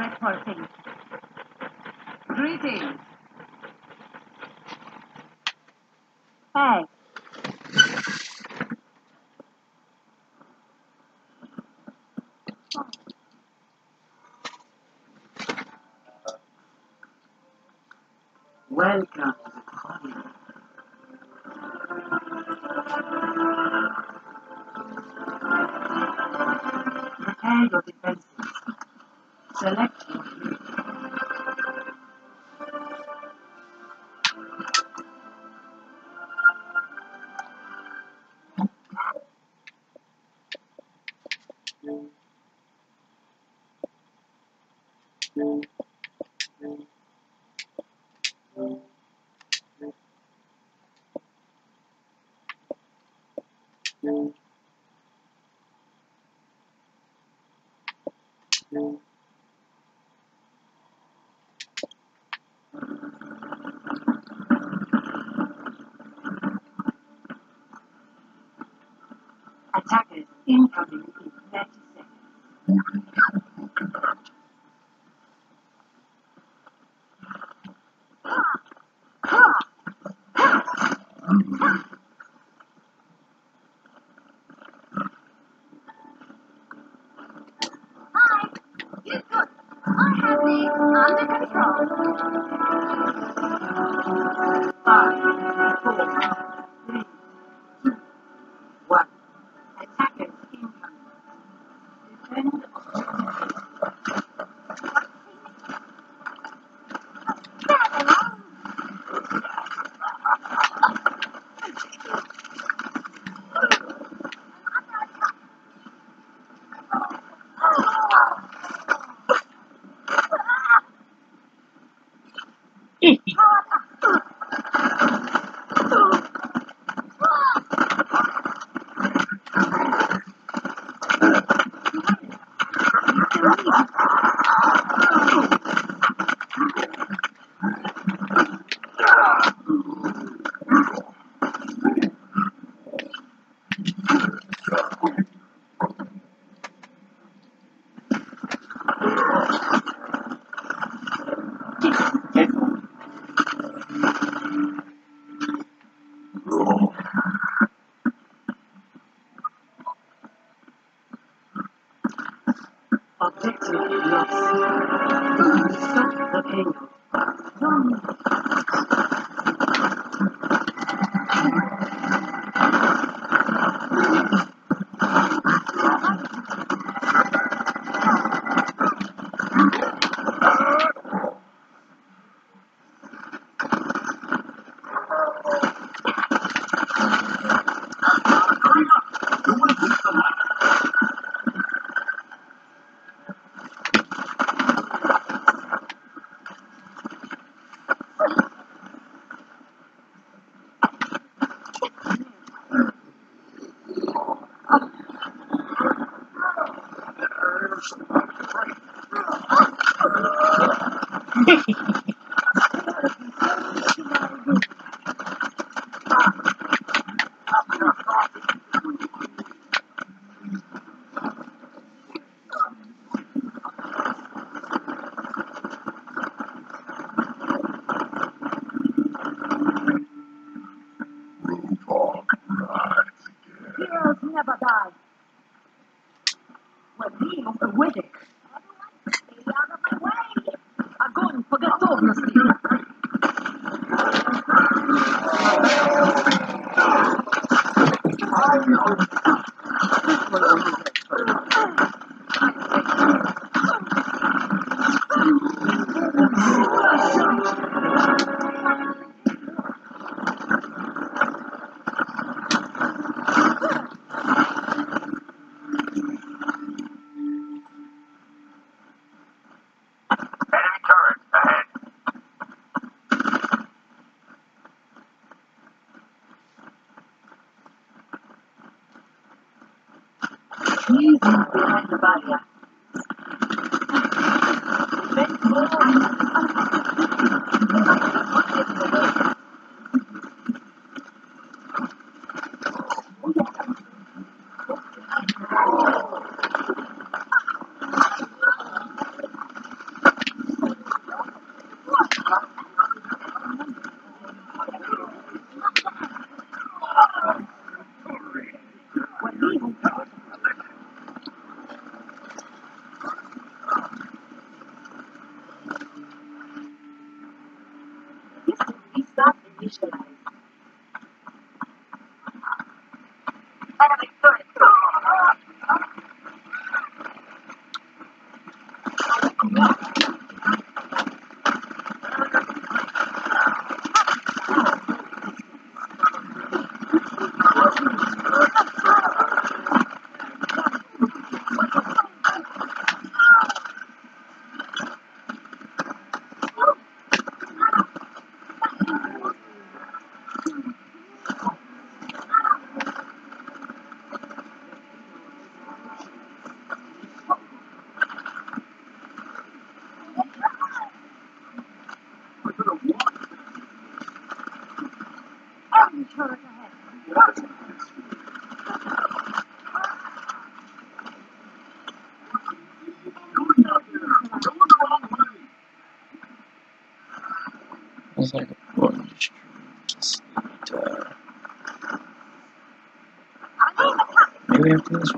reporting. Greetings. Hey. Welcome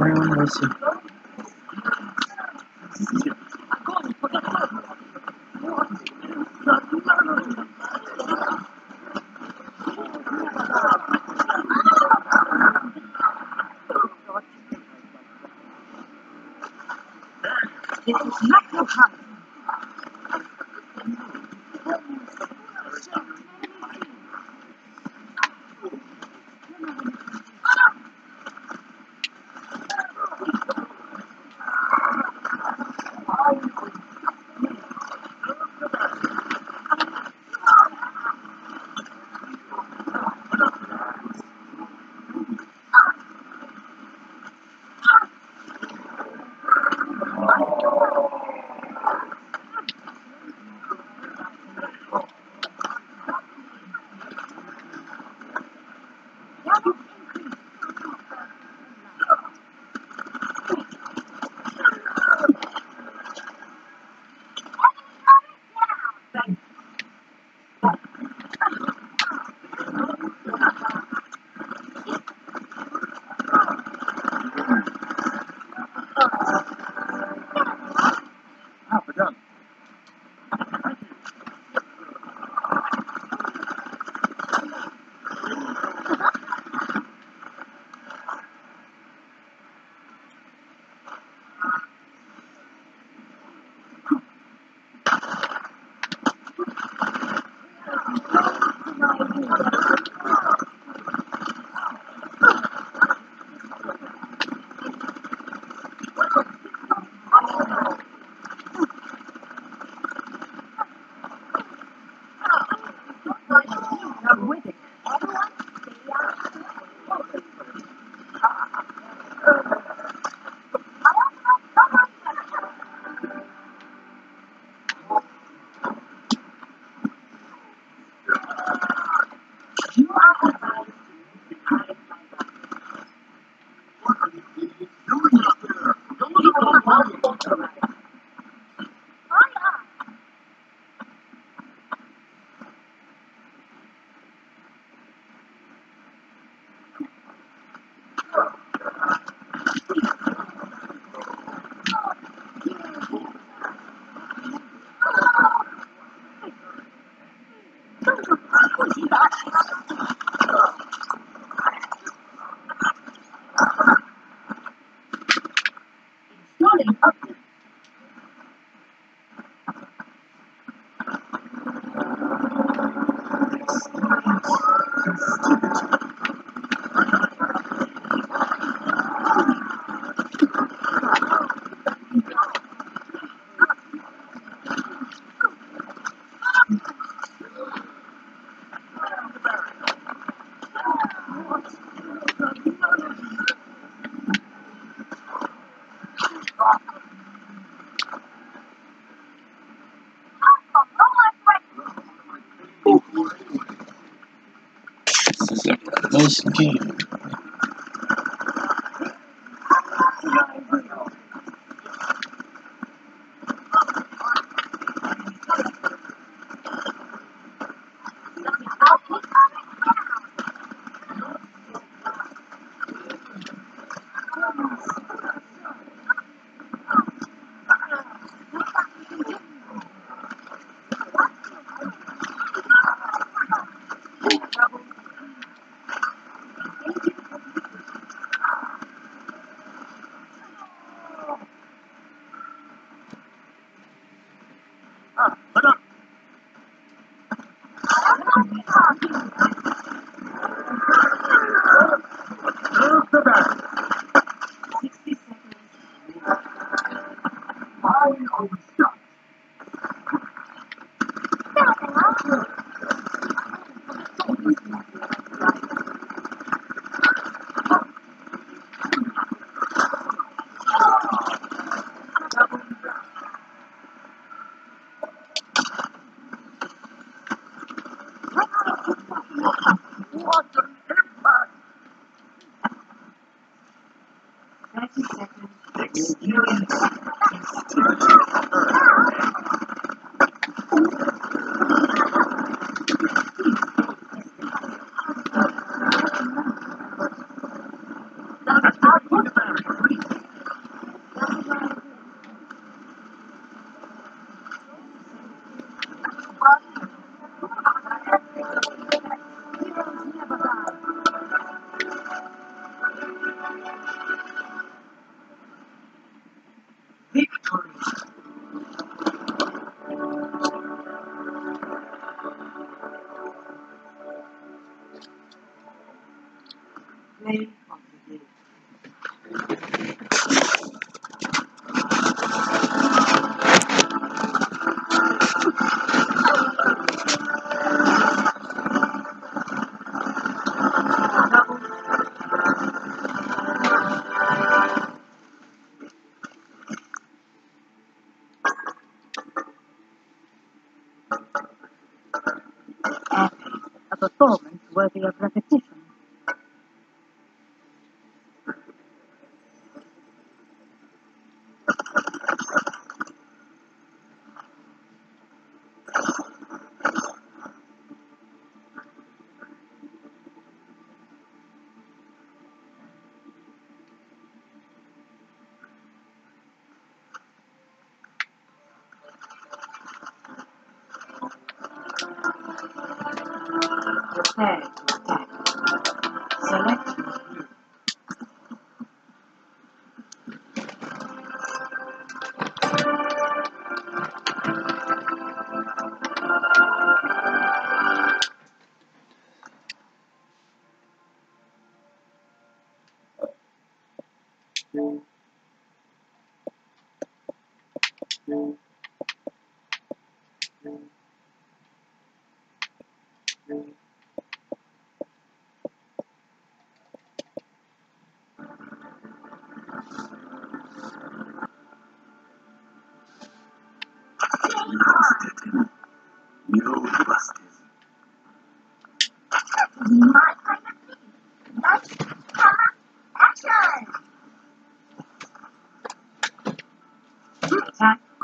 maybe after Starting up This is a close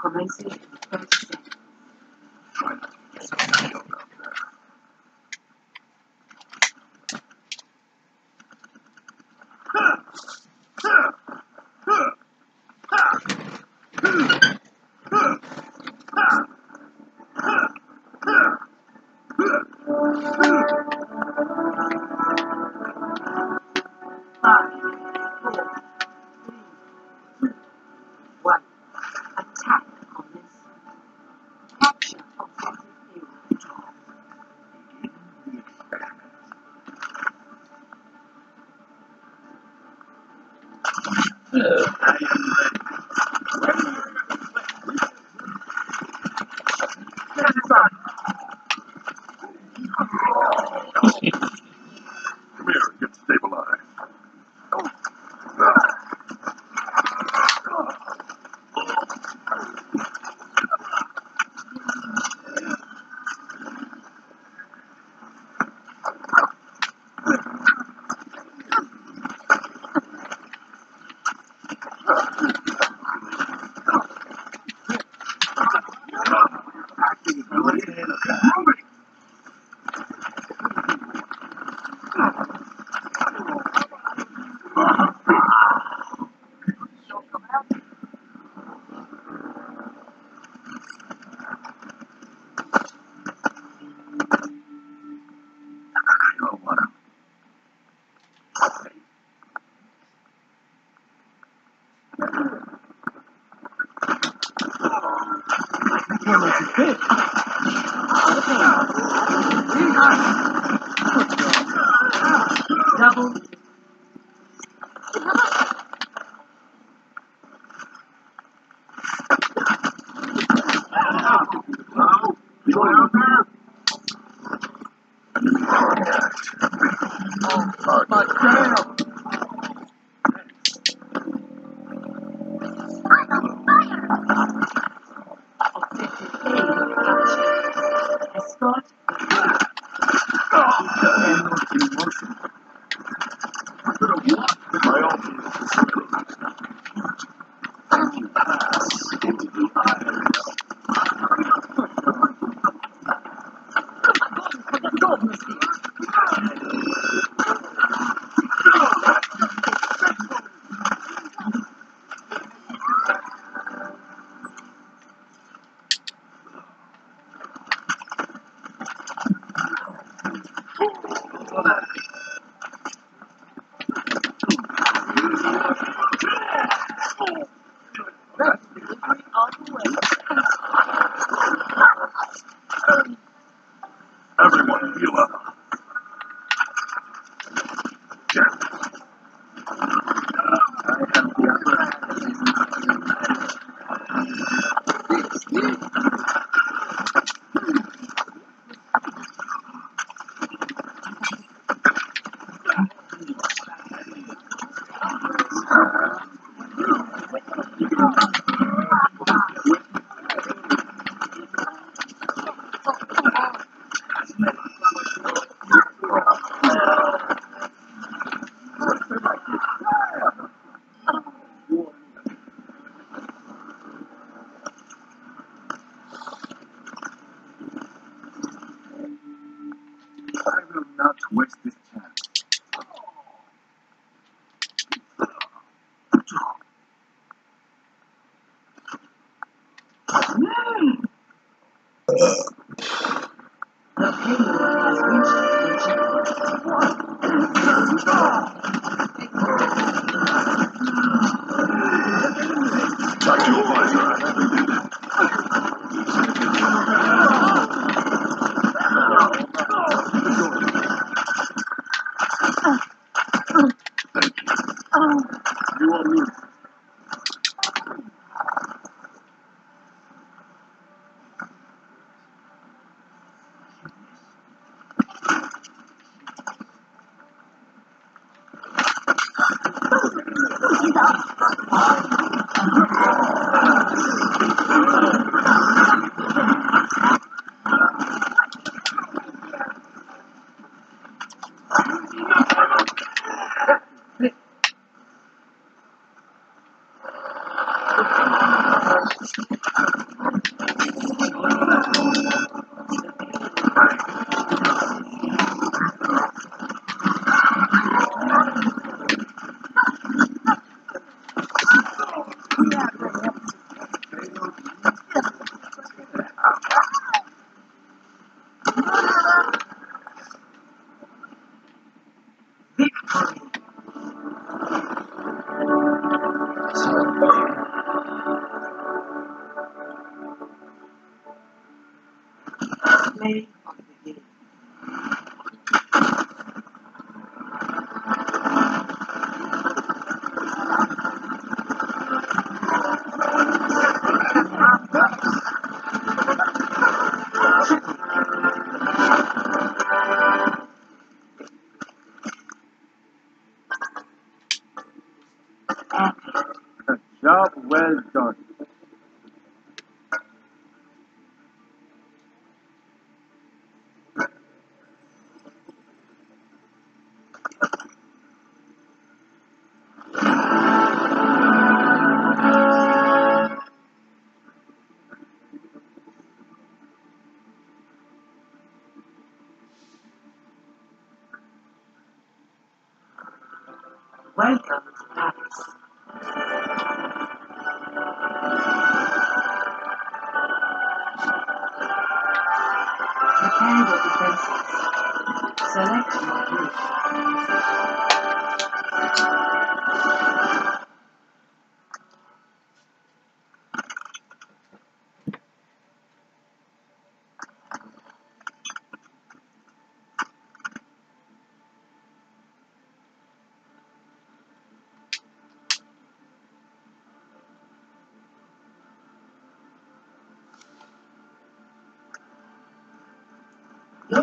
Attack commences in Good.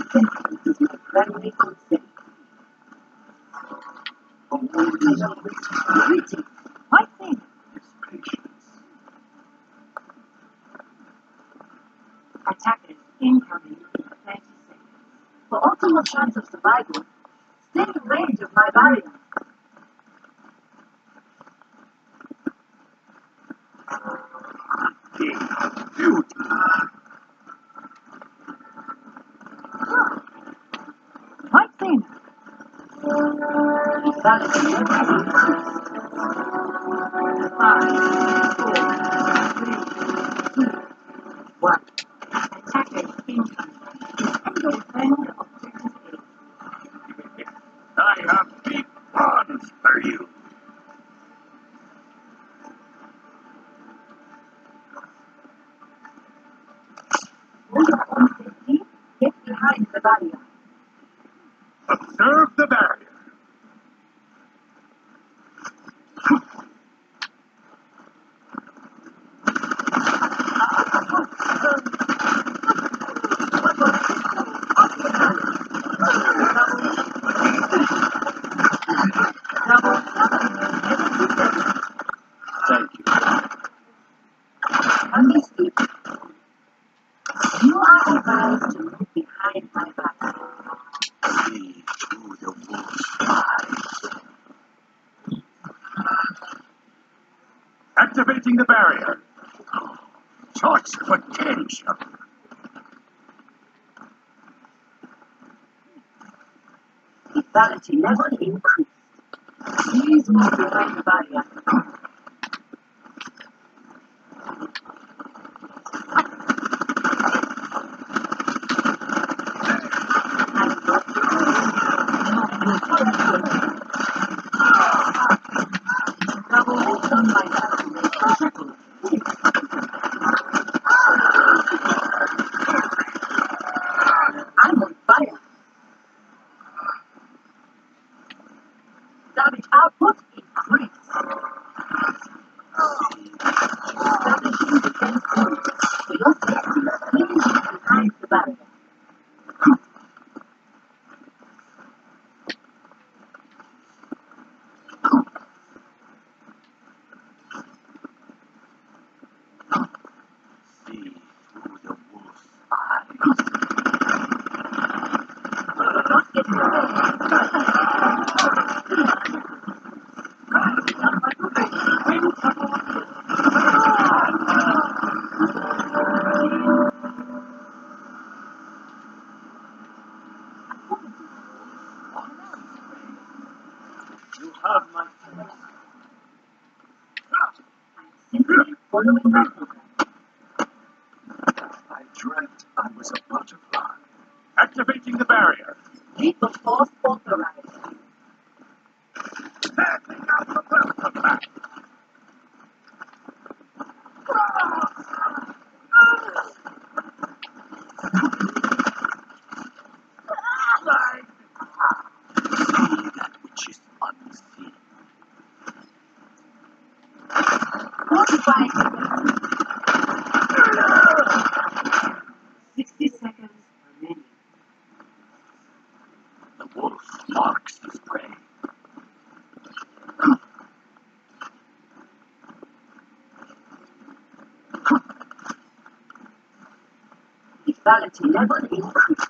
friendly consent. Waiting, my thing. It's patience. Attack incoming in 30 seconds. For optimal chance of survival, stay in range of my barrier. Thank you. Activating the barrier. Charge potential. Lethality level increased. Please move behind the barrier. dreamt I was a butterfly. Activating the barrier. Keep the fourth authorized. Back. Valentina Bolívar.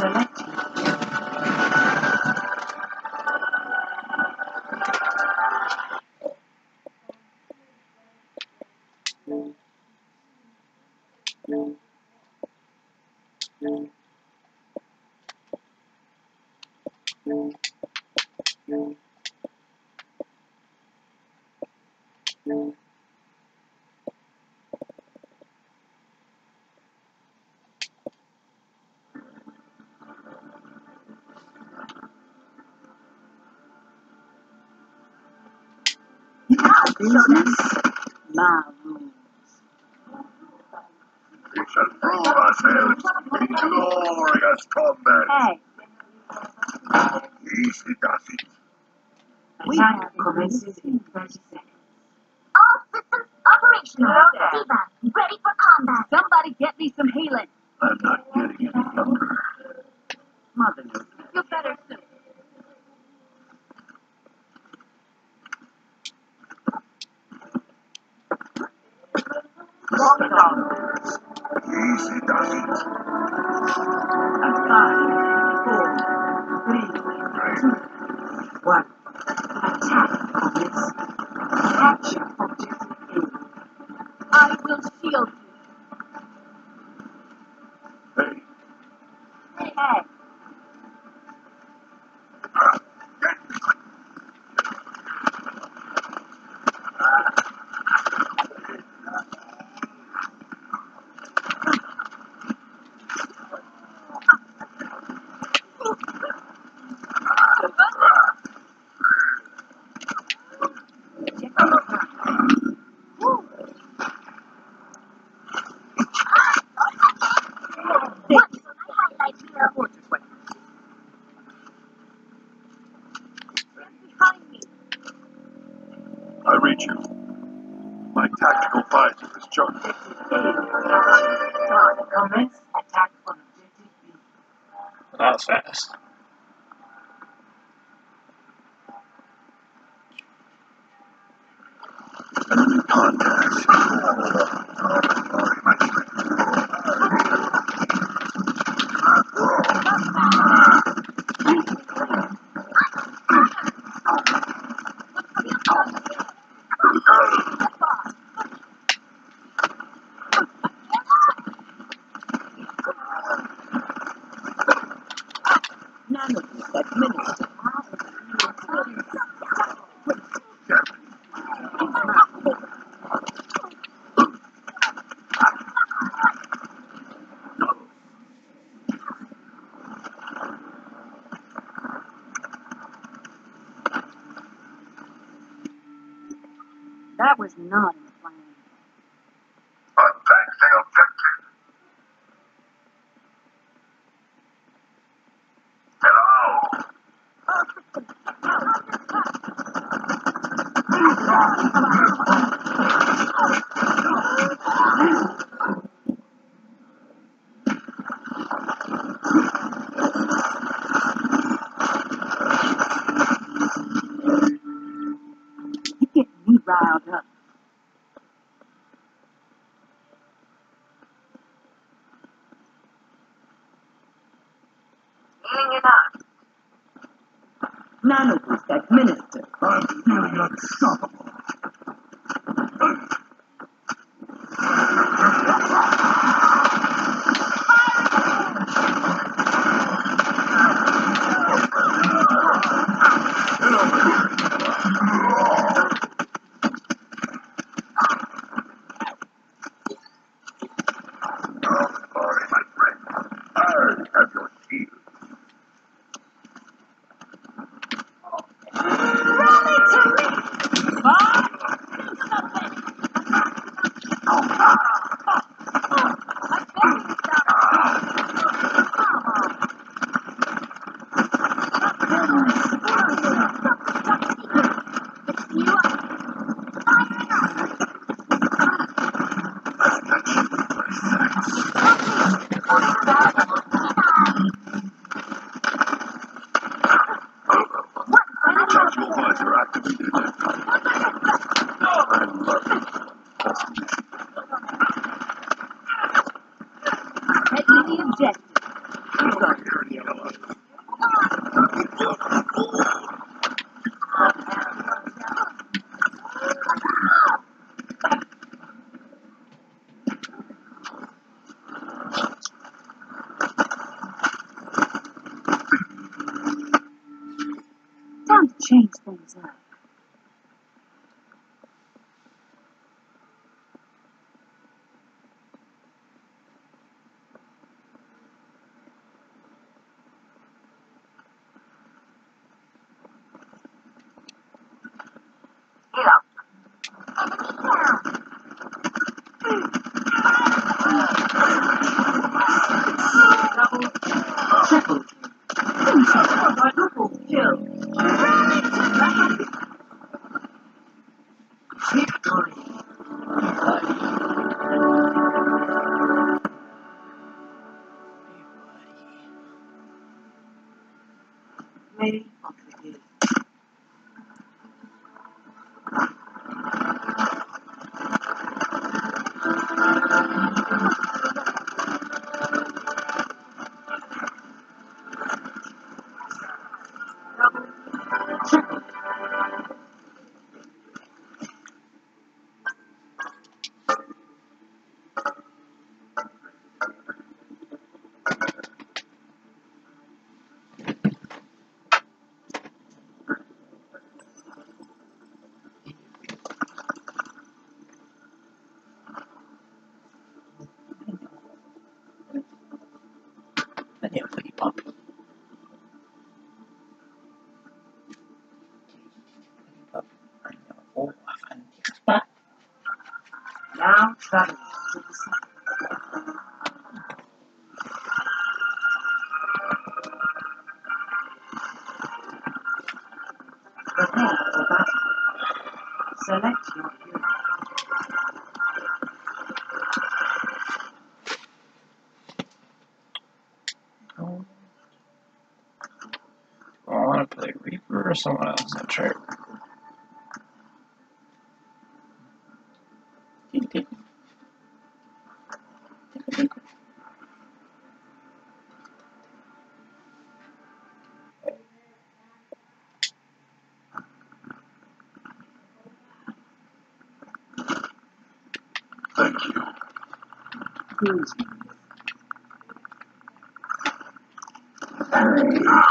rồi đấy Thank you. Business, my rules. We shall prove ourselves in glorious combat. Hey, Easy does it. Attack commences in 30 seconds. All systems operational. Eva, ready for combat. somebody get me some healing. I'm not getting any younger. Mother. Feel better Easy does it. A five, four, three, two, one. Attack. Capture Select your hero. Oh. Do I want to play Reaper or someone else? I'm sure. All right.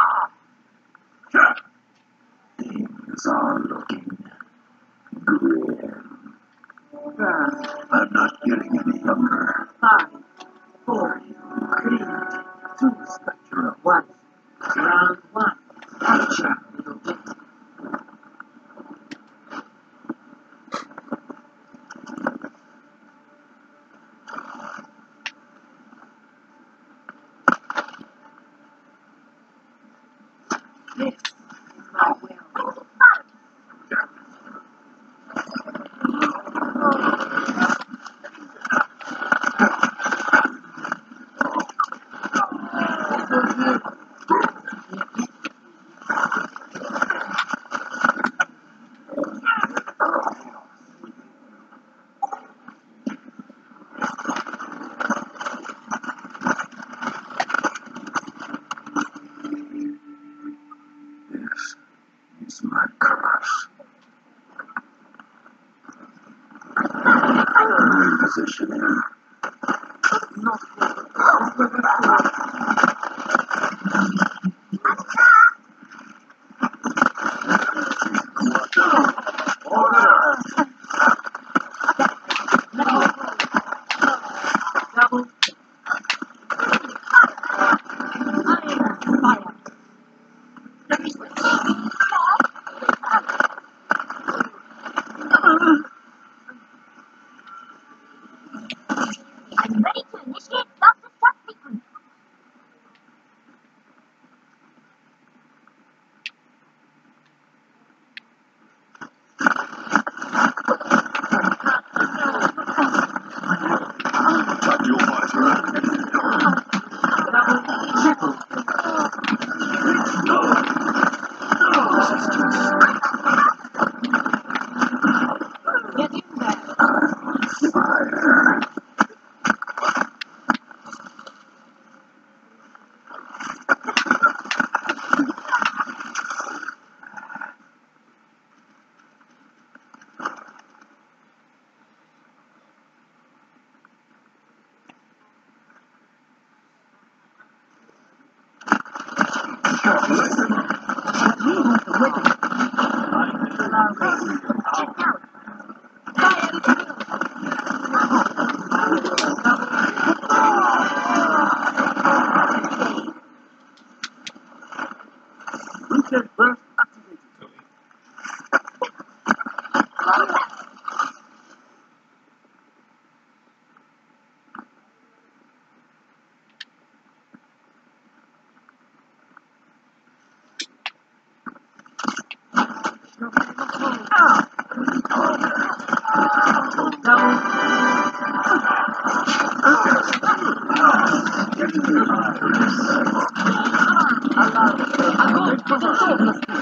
そうですね。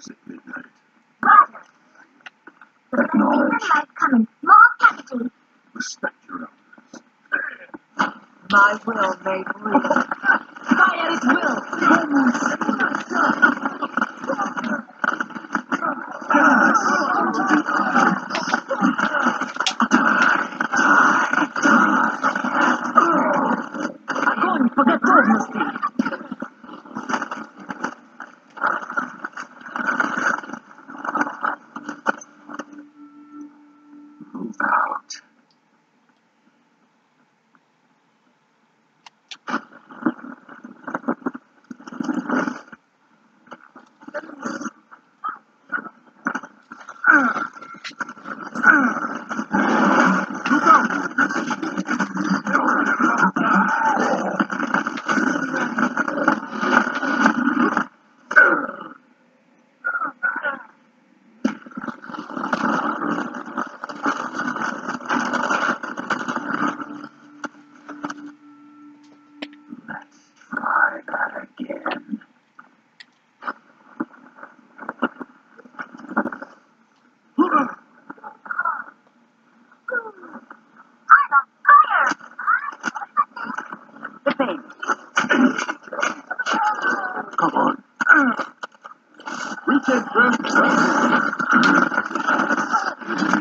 close at midnight. Acknowledge. Coming. More. Respect your elders. My will may real.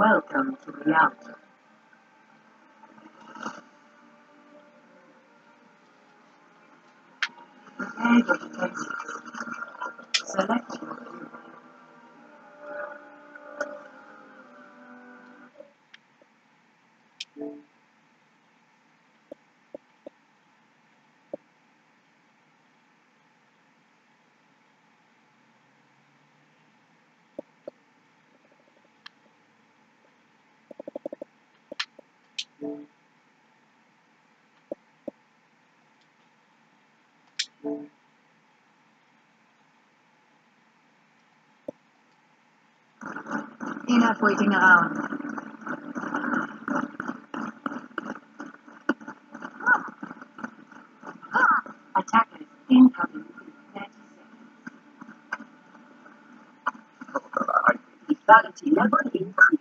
Welcome to the Prepare your. enough waiting around. Attackers incoming 30 seconds. Lethality level increased.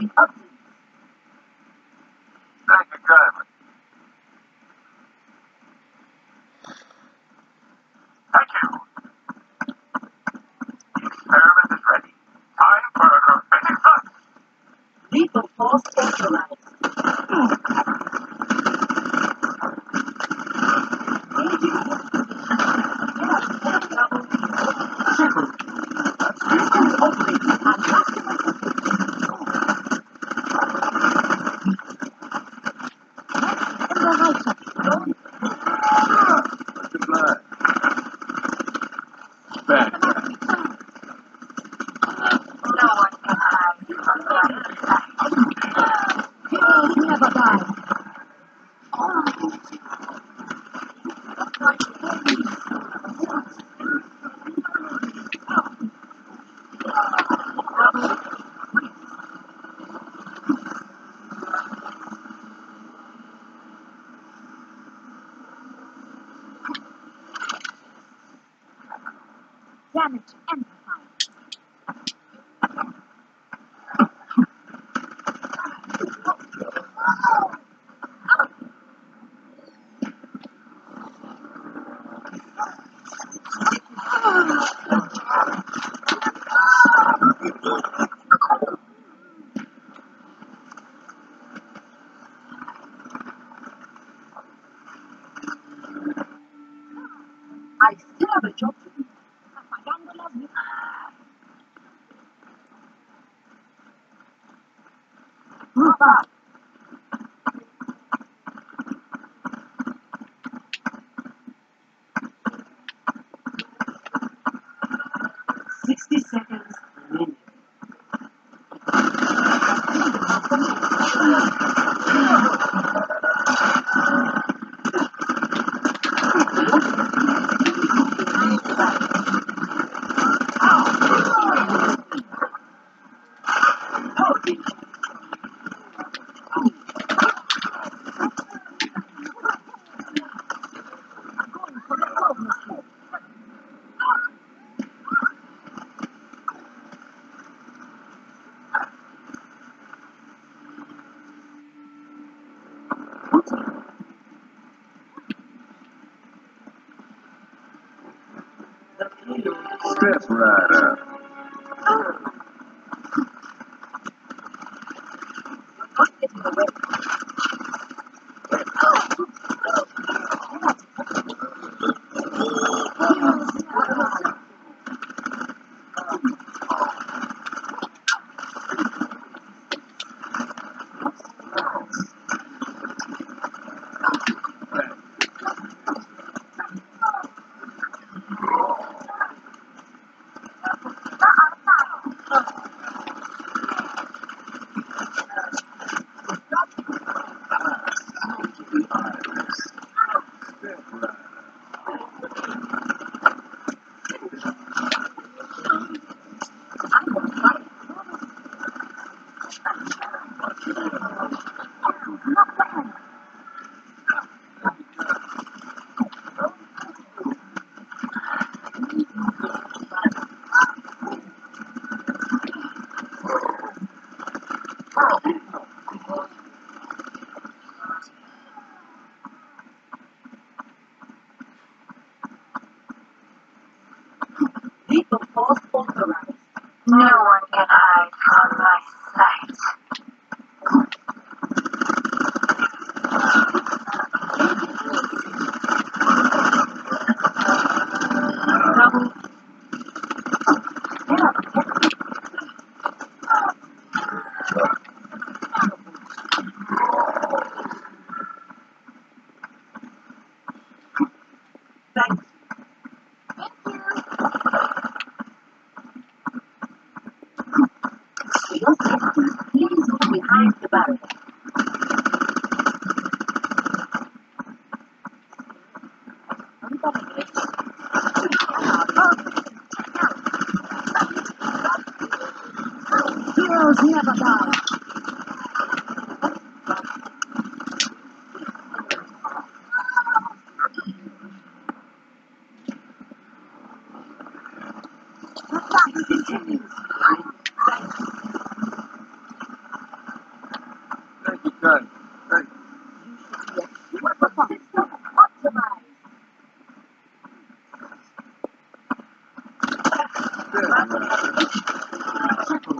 came up. Sixty seconds right Yeah, I'm.